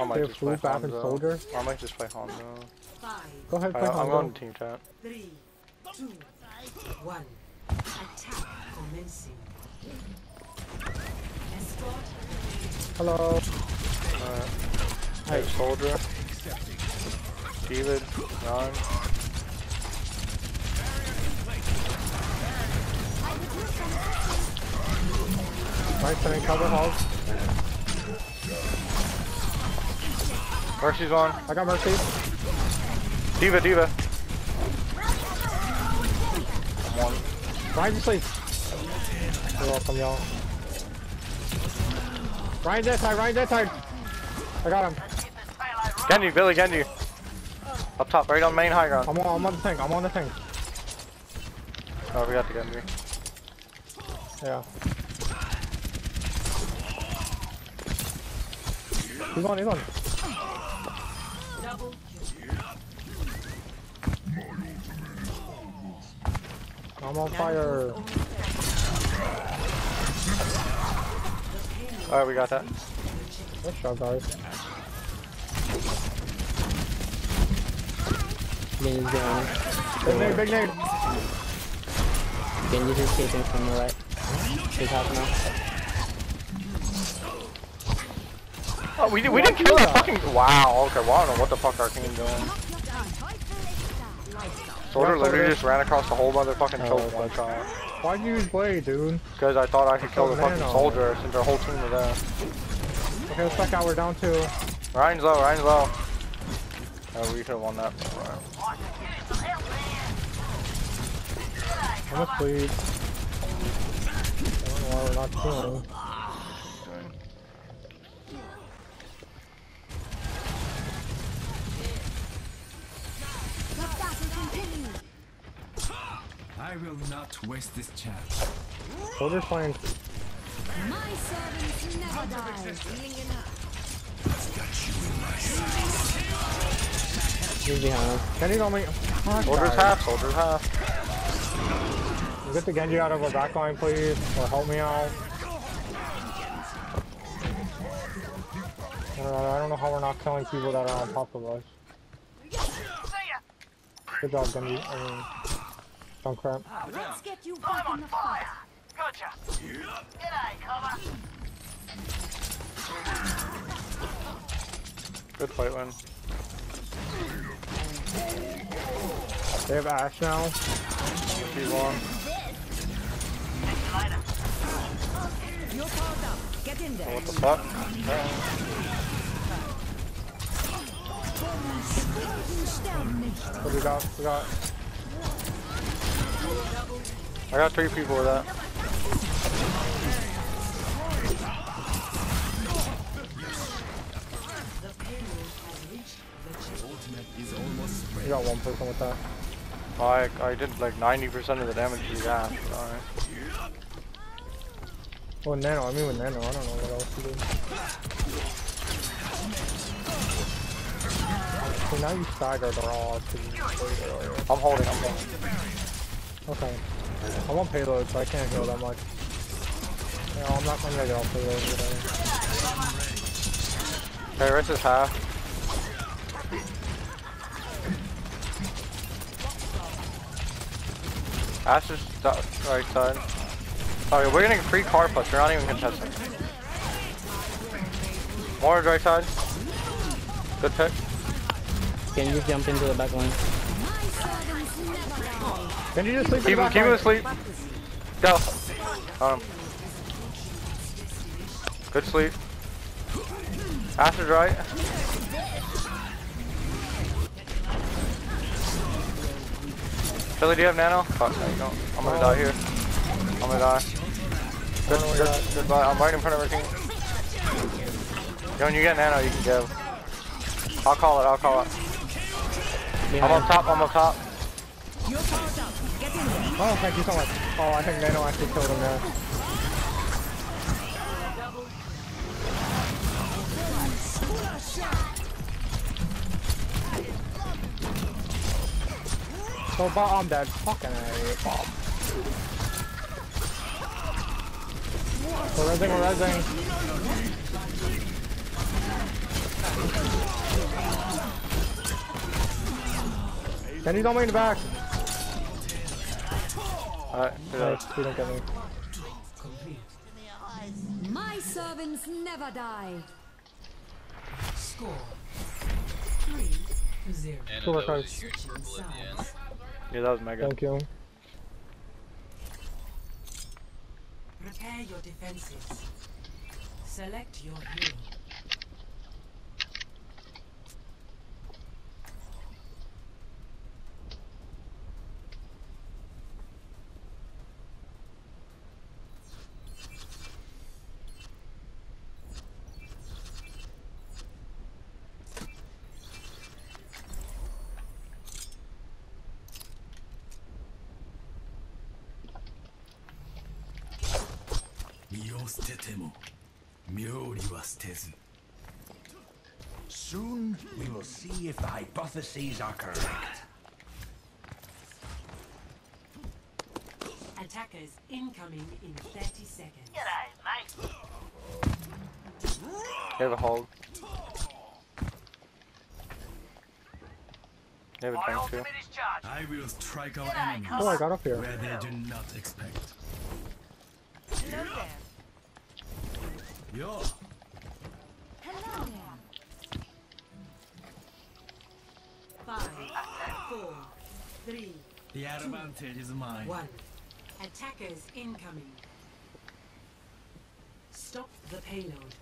I might just play back and soldier. I might just play Hanzo. Five, Go ahead, play I'm Hanzo. going to team chat. three, two, one. Attack commencing. Escort Hello. Alright. Hey. Soldier. David, Ron. Right, can I cover? Mercy's on. I got Mercy. D.Va, D.Va. I'm on. Ryan, you. You're welcome, y'all. Ryan dead side, Ryan dead side. I got him. Genji, Billy, Genji. Up top, right on main high ground. I'm on, I'm on the thing, I'm on the thing. Oh, we got the Genji. Yeah. He's on, he's on. I'm on fire. Alright, we got that. Good shot, guys. Genji's down. Big nade, big nade. Genji's escaping from the right. He's half now. Oh, we, did, we didn't kill that fucking. Wow, okay, well, I don't know what the fuck our team doing. Soldier Yeah, literally just ran across the whole motherfucking Oh, choke one shot. Why'd you use blade, dude? Because I thought I could kill the Oh, fucking oh. soldier since our whole team was there. Okay, let's back out, we're down two. Ryan's low, Ryan's low. Oh, we could have won that. I'm gonna sleep. I don't know why we're not killing. I will not waste this chance. Soldier's playing. My servants never die. He's behind. Genji's on me. Fuck, Soldier's half, soldier's half. Get the Genji out of our back line, please. Or help me out. I don't, know, I don't know how we're not killing people that are on top of us. Good job, Genji. I mean, don't crap. Let's get you back in the fight. Good fight win. They have Ashe now. She's on. You're powered up. Get in there. What the fuck? What we got? We got. I got three people with that. We got one person with that. Oh, I I did like 90% of the damage to that. Alright. Well, Nano. I mean, with Nano, I don't know what else to do. So now you staggered or all. I'm holding, I'm holding. Okay. I'm on payload, so I can't heal that much. Yeah, I'm not gonna get off payload today. Okay, rest is half. Ashe is right side. Okay, we're getting free car plus. We're not even contesting. More right side. Good pick. you jump into the back line. Can you just sleep Keep him, keep him asleep. Go. Got him. Good sleep. Is right. Billy, do you have nano? Fuck, no, you don't. I'm gonna die here. I'm gonna die. Good, Oh, good, yeah. goodbye. I'm right in front of our team. Yo, when you get nano, you can give. I'll call it, I'll call it. I'm up top, I'm up top. Oh, thank you so much. Oh, I think Nano actually killed him there. So, I'm dead. Fucking A. We're resing, we're resing. Kenny's on me in the back. Alright, do that. Nice, he didn't get me. My servants never die. Score. Three to zero. And Super that was cards. a huge purple at the end. Yeah, that was mega. Thank you. Prepare your defenses. Select your hero. Soon we will see if the hypotheses are correct. Attackers incoming in 30 seconds. You have a hold. You have a tank too. I will strike our enemies Oh, I got up here. where they do not expect. Yo, Hello there. Five, four, three, the advantage is mine. one. Attackers incoming. Stop the payload.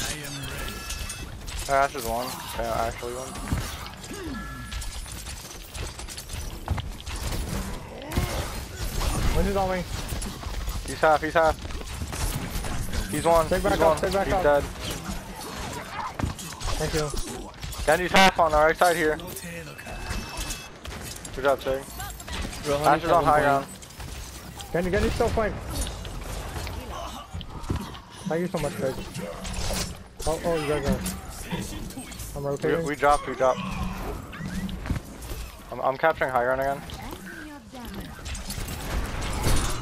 I am ready. Ashe is one. Yeah, actually one. When he's on me. He's half, he's half. He's one, Take he's back one. up, take back he's up. dead. Thank you. Genji's half on the right side here. Good job, Sig. Rohan Ashe is on high ground. Kenny, Kenny's still flank. Thank you so much, Craig. Oh, oh, you guys are. I'm We, rotating. we dropped, we dropped. I'm, I'm capturing high ground again.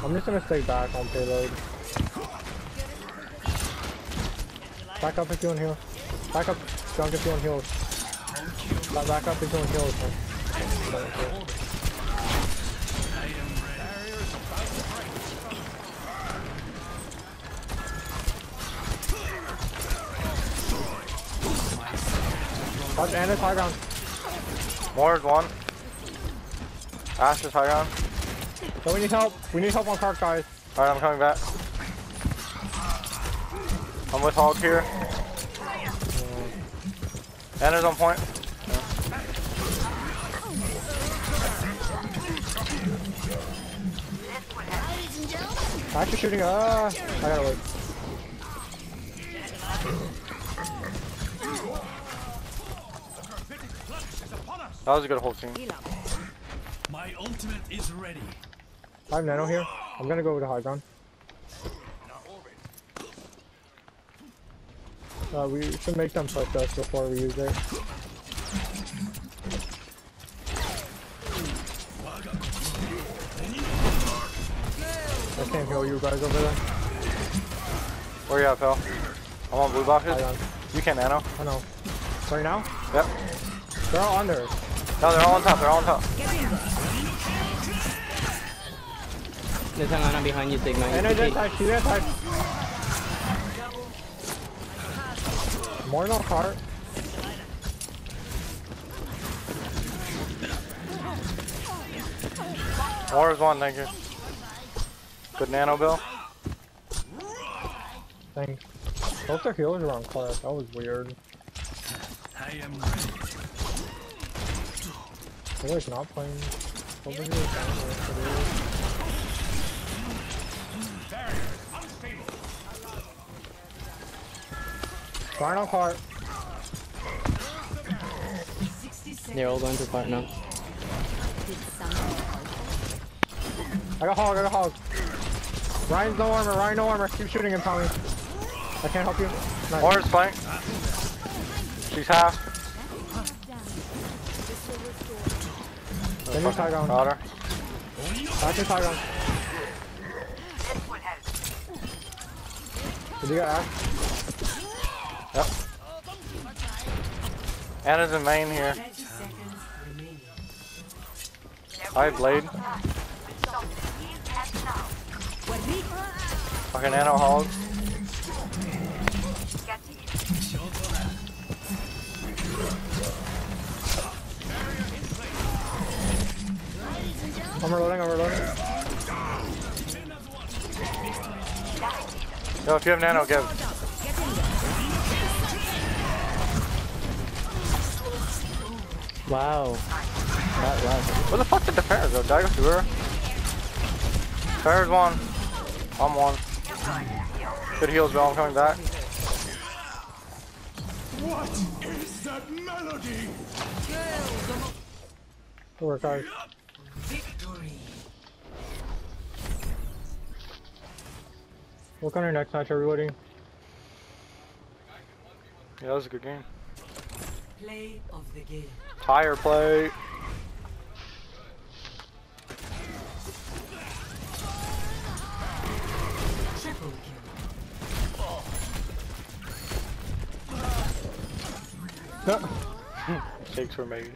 I'm just gonna stay back on payload. Back up if you want heal. Back up, junk if you want heals. Back, back up if you want heals. Watch Ana's high ground. More is one. Ashe is high ground. So we need help. We need help on cart, guys. Alright, I'm coming back. I'm with Hog here. Ana's on point. Actually shooting. Ah, I gotta wait. That was a good whole team. My ultimate is ready. I have nano here. I'm gonna go with the high ground. Uh, we should make them push us before we use it. I can't heal you guys over there. Where you at, pal? I'm on blue boxes. You can nano. I know. Right now? Yep. They're all under. No, they're all on top. They're all on top. There's an Ana behind you, Sigma. You And I can did take- touch. She did touch. More no cart. More is one, thank you. Good nano, Bill. Thanks. Both their healers were on cart. That was weird. I am ready. They're like not playing. Over here Fire on cart. They're all going to part now. I got hog, I got hog. Ryan's no armor, Ryan no armor. Keep shooting him, Tommy. I can't help you. Nice. More is flank. She's half. Then you tie down. Got her. Back to tie down. Did you got axe? Ana's in main here. 30 seconds remaining. I have blade. Fucking nano hog. I'm reloading, I'm reloading. Yo, if you have nano, give. Wow. That last. Where the fuck did the Ferris go? Did I go through her? Ferris one. I'm one. Good heals, bro. I'm coming back. What is that melody? Good work, hard. Victory. Work on your next match, everybody. Yeah, that was a good game. Play of the game. Tire play. Shakes were made.